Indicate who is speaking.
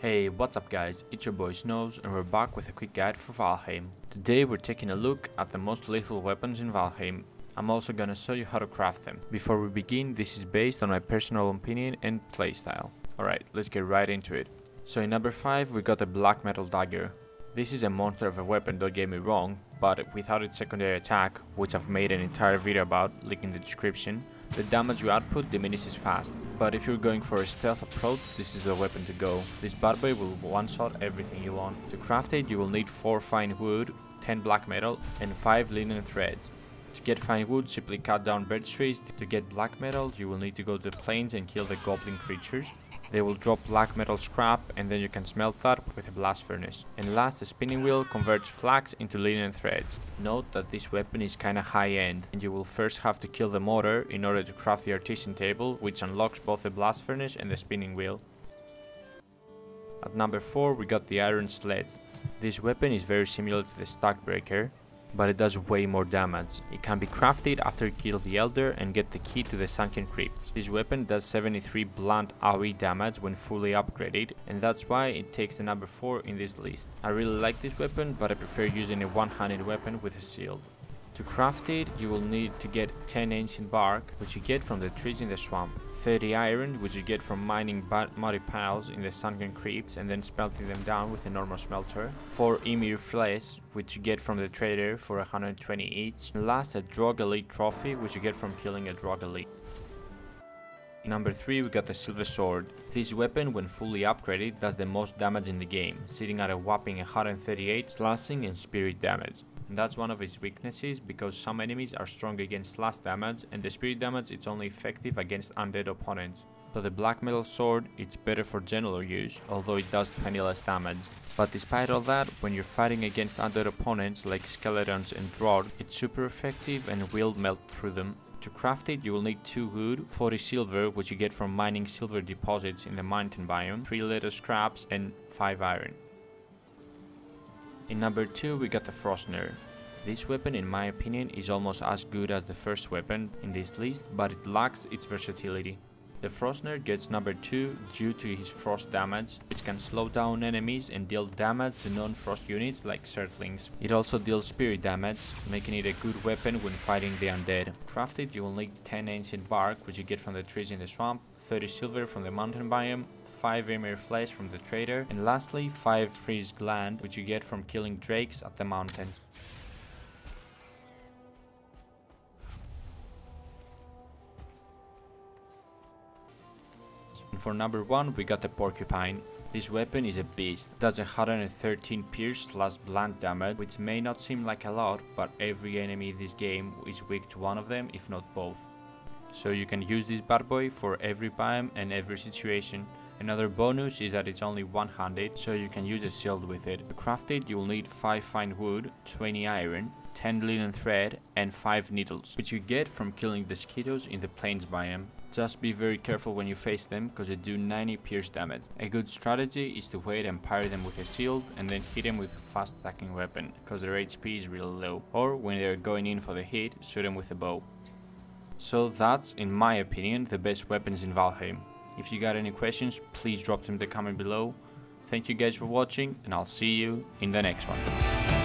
Speaker 1: Hey, what's up guys, it's your boy Snows and we're back with a quick guide for Valheim. Today we're taking a look at the most lethal weapons in Valheim. I'm also gonna show you how to craft them. Before we begin, this is based on my personal opinion and playstyle. Alright, let's get right into it. So in number 5 we got the Black Metal Dagger. This is a monster of a weapon, don't get me wrong, but without its secondary attack, which I've made an entire video about, link in the description, the damage you output diminishes fast, but if you're going for a stealth approach, this is the weapon to go. This bad boy will one-shot everything you want. To craft it, you will need 4 fine wood, 10 black metal, and 5 linen threads. To get fine wood, simply cut down birch trees. To get black metal, you will need to go to the plains and kill the goblin creatures. They will drop black metal scrap and then you can smelt that with a blast furnace. And last, the spinning wheel converts flax into linen threads. Note that this weapon is kinda high end and you will first have to kill the Moder in order to craft the artisan table which unlocks both the blast furnace and the spinning wheel. At number 4 we got the iron sledge. This weapon is very similar to the Stagbreaker but it does way more damage. It can be crafted after you kill the Elder and get the key to the Sunken Crypts. This weapon does 73 blunt AoE damage when fully upgraded and that's why it takes the number 4 in this list. I really like this weapon but I prefer using a one-handed weapon with a shield. To craft it, you will need to get 10 ancient bark, which you get from the trees in the swamp, 30 iron, which you get from mining muddy piles in the sunken crypts and then smelting them down with a normal smelter, 4 Ymir flesh, which you get from the trader for 120 each, and last a Draug Elite trophy, which you get from killing a Draug Elite. Number 3 we got the Silver Sword. This weapon when fully upgraded does the most damage in the game, sitting at a whopping 138 slashing and spirit damage. That's one of its weaknesses because some enemies are strong against last damage and the spirit damage is only effective against undead opponents. But the black metal sword it's better for general use, although it does 20 less damage. But despite all that, when you're fighting against undead opponents like skeletons and Draug, it's super effective and will melt through them. To craft it, you will need 2 wood, 40 silver, which you get from mining silver deposits in the mountain biome, 3 leather scraps and 5 iron. In number 2 we got the Frostner. This weapon in my opinion is almost as good as the first weapon in this list, but it lacks its versatility. The Frostner gets number 2 due to his frost damage, which can slow down enemies and deal damage to non-frost units like Zerglings. It also deals spirit damage, making it a good weapon when fighting the undead. Crafted you will need 10 ancient bark, which you get from the trees in the swamp, 30 silver from the mountain biome, 5 Ymir flesh from the trader, and lastly 5 freeze gland which you get from killing drakes at the mountain. And for number 1 we got the porcupine. This weapon is a beast, does 113 pierce slash blunt damage, which may not seem like a lot, but every enemy in this game is weak to one of them, if not both. So you can use this bad boy for every biome and every situation. Another bonus is that it's only one-handed, so you can use a shield with it. To craft it, you'll need 5 fine wood, 20 iron, 10 linen thread, and 5 needles, which you get from killing the mosquitoes in the plains biome. Just be very careful when you face them, because they do 90 pierce damage. A good strategy is to wait and parry them with a shield, and then hit them with a fast attacking weapon, because their HP is really low. Or, when they're going in for the hit, shoot them with a bow. So that's, in my opinion, the best weapons in Valheim. If you got any questions, please drop them in the comment below. Thank you guys for watching and I'll see you in the next one.